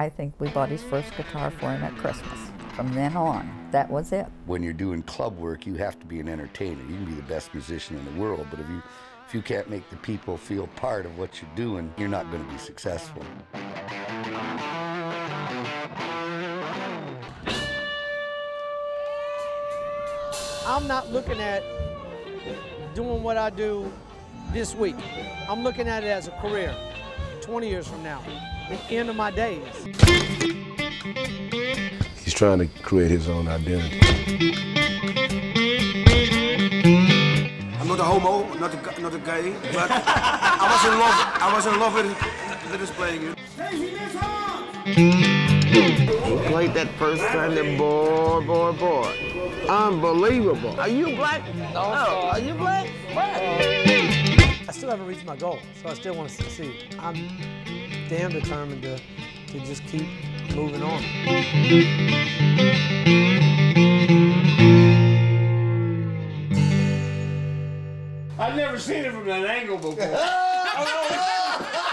I think we bought his first guitar for him at Christmas. From then on, that was it. When you're doing club work, you have to be an entertainer. You can be the best musician in the world, but if you if you can't make the people feel part of what you're doing, you're not going to be successful. I'm not looking at doing what I do this week. I'm looking at it as a career 20 years from now, the end of my days. He's trying to create his own identity. I'm not a homo, not a, not a gay, but I was in love. I was in love with, with his playing it. He played that first time, that boy, boy, boy. Unbelievable. Are you black? No. Oh, are you black? Black. I still haven't reached my goal, so I still want to succeed. I'm damn determined to, to just keep moving on. I've never seen it from that angle before.